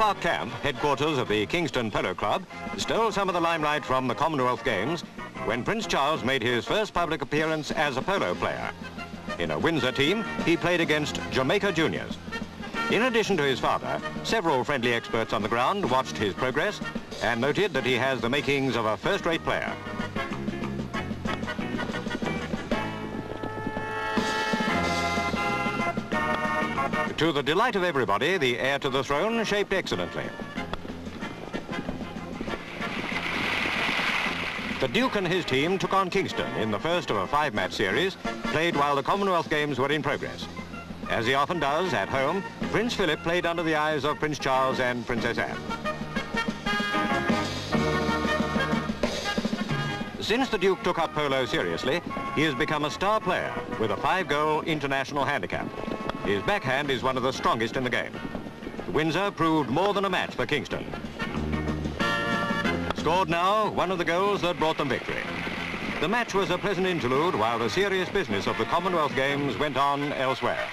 Park Camp, headquarters of the Kingston Polo Club, stole some of the limelight from the Commonwealth Games when Prince Charles made his first public appearance as a polo player. In a Windsor team, he played against Jamaica Juniors. In addition to his father, several friendly experts on the ground watched his progress and noted that he has the makings of a first-rate player. To the delight of everybody, the heir to the throne shaped excellently. The Duke and his team took on Kingston in the first of a five-match series, played while the Commonwealth Games were in progress. As he often does at home, Prince Philip played under the eyes of Prince Charles and Princess Anne. Since the Duke took up polo seriously, he has become a star player with a five-goal international handicap. His backhand is one of the strongest in the game. Windsor proved more than a match for Kingston. Scored now one of the goals that brought them victory. The match was a pleasant interlude while the serious business of the Commonwealth Games went on elsewhere.